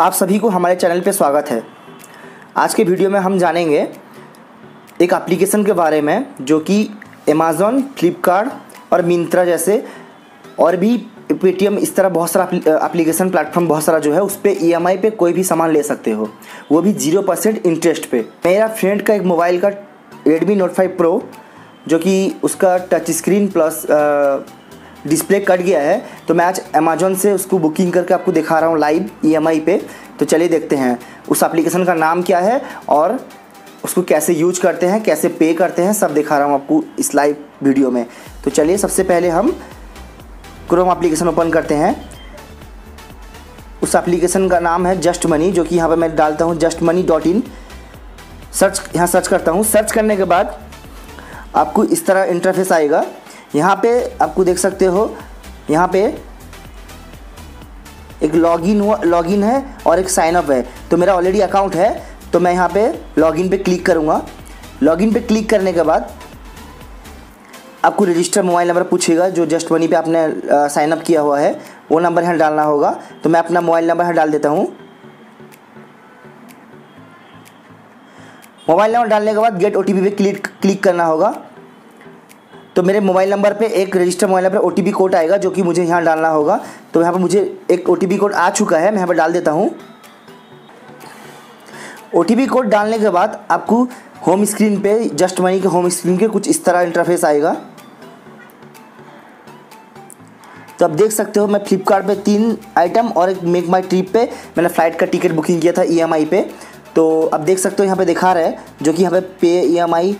आप सभी को हमारे चैनल पे स्वागत है। आज के वीडियो में हम जानेंगे एक एप्लीकेशन के बारे में, जो कि अमेज़ोन फ्लिपकार्ट और मिंत्रा जैसे और भी पेटीएम इस तरह बहुत सारा एप्लीकेशन प्लेटफॉर्म बहुत सारा जो है, उस पर ई एम पे कोई भी सामान ले सकते हो। वो भी ज़ीरो परसेंट इंटरेस्ट पे। मेरा फ्रेंड का एक मोबाइल का रेडमी नोट फाइव प्रो जो कि उसका touch screen plus display cut गया है तो मैं आज अमेजोन से उसको बुकिंग करके आपको दिखा रहा हूँ लाइव ईएमआई पे। तो चलिए देखते हैं, उस एप्लीकेशन का नाम क्या है और उसको कैसे यूज़ करते हैं, कैसे पे करते हैं, सब दिखा रहा हूँ आपको इस लाइव वीडियो में। तो चलिए सबसे पहले हम क्रोम एप्लीकेशन ओपन करते हैं। उस एप्लीकेशन का नाम है जस्ट मनी जो कि यहाँ पर मैं डालता हूँ just money dot in search यहाँ सर्च करता हूँ। सर्च करने के बाद आपको इस तरह इंटरफेस आएगा। यहाँ पे आपको देख सकते हो, यहाँ पे एक लॉगिन हुआ लॉगिन है और एक साइन अप है। तो मेरा ऑलरेडी अकाउंट है तो मैं यहाँ पे लॉगिन पे क्लिक करूँगा। लॉगिन पे क्लिक करने के बाद आपको रजिस्टर मोबाइल नंबर पूछेगा, जो जस्ट मनी पे आपने साइन अप किया हुआ है, वो नंबर यहाँ डालना होगा। तो मैं अपना मोबाइल नंबर यहाँ डाल देता हूँ। मोबाइल नंबर डालने के बाद गेट ओ पे क्लिक क्लिक करना होगा। तो मेरे मोबाइल नंबर पे एक रजिस्टर मोबाइल नंबर ओ कोड आएगा, जो कि मुझे यहाँ डालना होगा। तो यहाँ पर मुझे एक ओटीपी कोड आ चुका है, मैं यहाँ पर डाल देता हूँ। ओ कोड डालने के बाद आपको होम स्क्रीन पे जस्ट मनी के होम स्क्रीन के कुछ इस तरह इंटरफेस आएगा। तो आप देख सकते हो, मैं फ्लिपकार्ट पे तीन आइटम और एक मेक माई ट्रिप पे मैंने फ़्लाइट का टिकट बुकिंग किया था ई पे। तो आप देख सकते हो, यहाँ पे दिखा रहा है, जो कि यहाँ पे पे ई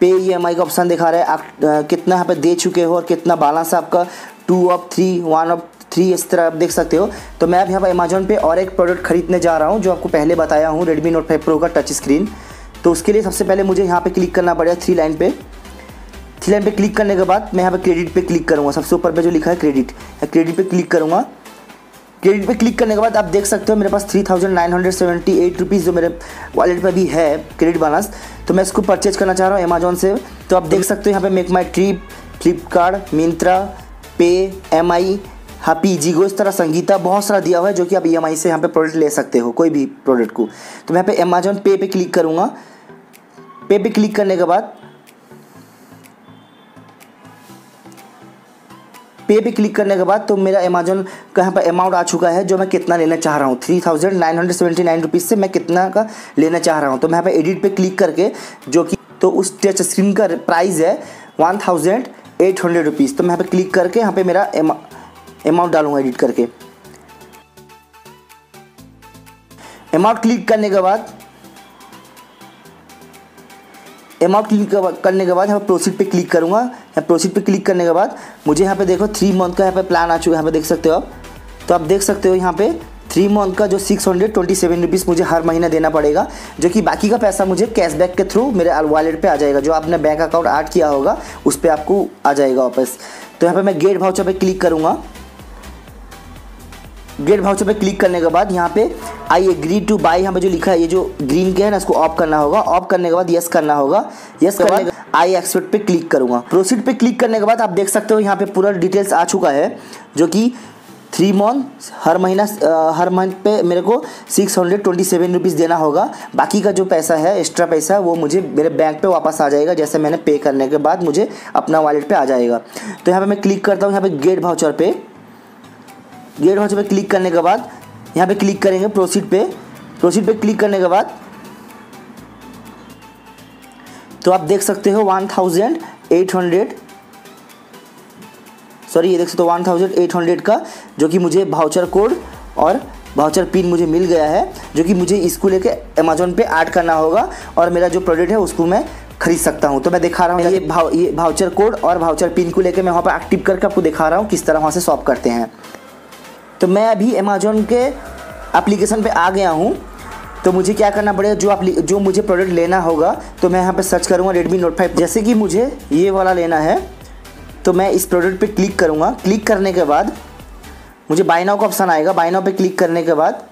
पे ई का ऑप्शन दिखा रहा है। आप कितना यहाँ पे दे चुके हो और कितना बैलेंस आपका? Two of three one of three इस तरह आप देख सकते हो। तो मैं अब यहाँ पर अमेजोन पे और एक प्रोडक्ट खरीदने जा रहा हूँ, जो आपको पहले बताया हूँ रेडमी नोट फाइव प्रो का टच स्क्रीन तो उसके लिए सबसे पहले मुझे यहाँ पे क्लिक करना पड़ेगा थ्री लाइन पे। थ्री लाइन पे क्लिक करने के बाद मैं यहाँ पे क्रेडिट पे क्लिक करूँगा। सबसे ऊपर पे जो लिखा है क्रेडिट क्रेडिट पे क्लिक करूँगा। क्रेडिट पे क्लिक करने के बाद आप देख सकते हो मेरे पास three thousand nine hundred seventy eight rupees जो मेरे वॉलेट पर भी है क्रेडिट बैलेंस तो मैं इसको परचेज करना चाह रहा हूँ अमेजोन से। तो आप देख सकते हो यहाँ पे make my trip Flipkart Myntra पे एम आई हैप्पी जीगो इस तरह संगीता बहुत सारा दिया हुआ है जो कि आप ई e से यहाँ पे प्रोडक्ट ले सकते हो, कोई भी प्रोडक्ट को। तो मैं यहाँ पे अमेजोन पे पे क्लिक करूँगा। पे पे क्लिक करने के बाद पे पे क्लिक करने के बाद तो मेरा अमेजोन का यहाँ पर अमाउंट आ चुका है, जो मैं कितना लेना चाह रहा हूँ। Three thousand nine hundred seventy nine rupees से मैं कितना का लेना चाह रहा हूँ। तो मैं यहाँ पे एडिट पे क्लिक करके, जो कि तो उस टच स्क्रीन का प्राइस है one thousand eight hundred rupees. तो मैं यहाँ पे क्लिक करके यहाँ पर मेरा अमाउंट डालूँगा एडिट करके। अमाउंट क्लिक करने के बाद अमाउंट क्लिक करने के बाद यहाँ पर प्रोसीड पे क्लिक करूँगा। यहाँ प्रोसीड पे क्लिक करने के बाद मुझे यहाँ पे देखो थ्री मंथ का यहाँ पे प्लान आ चुका है। यहाँ पे देख सकते हो आप। तो आप देख सकते हो यहाँ पे थ्री मंथ का जो six hundred twenty seven rupees मुझे हर महीना देना पड़ेगा, जो कि बाकी का पैसा मुझे कैशबैक के थ्रू मेरे वॉलेट पे आ जाएगा। जो आपने बैंक अकाउंट ऐड किया होगा, उस पर आपको आ जाएगा वापस। तो यहाँ पे मैं गेट भाउचर पे क्लिक करूँगा। गेट भाउचर पे क्लिक करने के बाद यहाँ पे आई एग्री टू बाई यहाँ पे जो लिखा है ये जो ग्रीन के है ना इसको ऑफ़ करना होगा। ऑफ़ करने के बाद यस करना होगा। यस करने के आई एक्सपेक्ट पे क्लिक करूँगा। प्रोसीड पे क्लिक करने के बाद आप देख सकते हो यहाँ पे पूरा डिटेल्स आ चुका है जो कि थ्री मंथ हर महीना हर मंथ पे मेरे को six hundred twenty seven rupees देना होगा। बाकी का जो पैसा है एक्स्ट्रा पैसा वो मुझे मेरे बैंक पे वापस आ जाएगा जैसे मैंने पे करने के बाद मुझे अपना वॉलेट पे आ जाएगा। तो यहाँ पे मैं क्लिक करता हूँ यहाँ पे गेट भाउचर पे। गेट भाउचर पे क्लिक करने के बाद, यहाँ पे क्लिक करेंगे प्रोसीड पे। प्रोसीड पे क्लिक करने के बाद तो आप देख सकते हो one thousand eight hundred sorry ये देख सकते हो वन थाउज़ेंड एट हंड्रेड का, जो कि मुझे भाउचर कोड और भाउचर पिन मुझे मिल गया है, जो कि मुझे इसको लेके अमेजोन पे ऐड करना होगा और मेरा जो प्रोडक्ट है उसको मैं खरीद सकता हूँ। तो मैं दिखा रहा हूँ, ये भाव, ये भाउचर कोड और भाउचर पिन को लेके मैं वहाँ पर एक्टिव करके आपको दिखा रहा हूँ, किस तरह वहाँ से शॉप करते हैं। तो मैं अभी अमेजोन के एप्लीकेशन पे आ गया हूँ। तो मुझे क्या करना पड़ेगा? जो आप जो मुझे प्रोडक्ट लेना होगा तो मैं यहाँ पे सर्च करूँगा रेडमी नोट फाइव जैसे कि मुझे ये वाला लेना है तो मैं इस प्रोडक्ट पे क्लिक करूँगा। क्लिक करने के बाद मुझे बाई नाउ का ऑप्शन आएगा। बाई नाउ पे क्लिक करने के बाद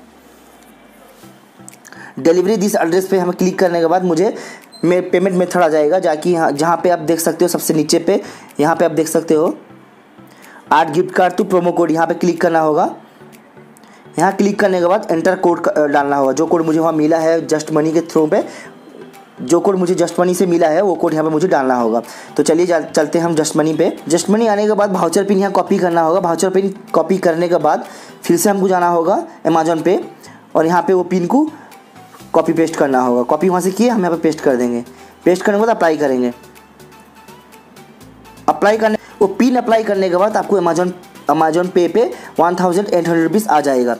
डिलीवरी दिस एड्रेस पे हमें क्लिक करने के बाद मुझे मेरे पेमेंट मेथड आ जाएगा जाकि यहाँ, जहाँ पे आप देख सकते हो सबसे नीचे पे, यहाँ पे आप देख सकते हो। आठ gift card to promo code यहाँ पे क्लिक करना होगा। यहाँ क्लिक करने के बाद एंटर कोड डालना होगा। जो कोड मुझे वहाँ मिला है जस्ट मनी के थ्रू पे, जो कोड मुझे जस्ट मनी से मिला है, वो कोड यहाँ पे मुझे डालना होगा। तो चलिए चलते हैं हम जस्ट मनी पे। जस्ट मनी आने के बाद भाउचर पिन यहाँ कॉपी करना होगा। भाउचर पिन कॉपी करने के बाद फिर से हमको जाना होगा अमेजोन पे और यहाँ पे वो पिन को कॉपी पेस्ट करना होगा। कॉपी वहाँ से किए, हम यहाँ पे पेस्ट कर देंगे। पेस्ट करने के बाद अप्लाई करेंगे। अप्लाई करने, वो पिन अप्लाई करने के बाद आपको अमेजोन अमेजोन पे पे one thousand eight hundred rupees आ जाएगा।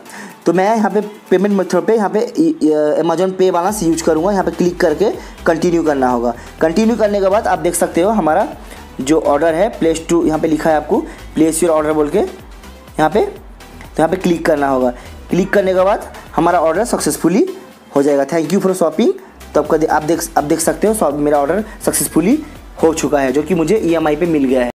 तो मैं यहाँ पे पेमेंट मेथड पे यहाँ पे अमेजोन पे वाला यूज़ करूँगा। यहाँ पे क्लिक करके कंटिन्यू करना होगा। कंटिन्यू करने के बाद आप देख सकते हो हमारा जो ऑर्डर है प्लेस टू यहाँ पे लिखा है आपको प्लेस योर ऑर्डर बोल के यहाँ पे तो यहाँ पे क्लिक करना होगा। क्लिक करने के बाद हमारा ऑर्डर सक्सेसफुली हो जाएगा। थैंक यू फॉर शॉपिंग तो आपका आप देख आप देख सकते हो मेरा ऑर्डर सक्सेसफुली हो चुका है, जो कि मुझे ई e पे मिल गया है।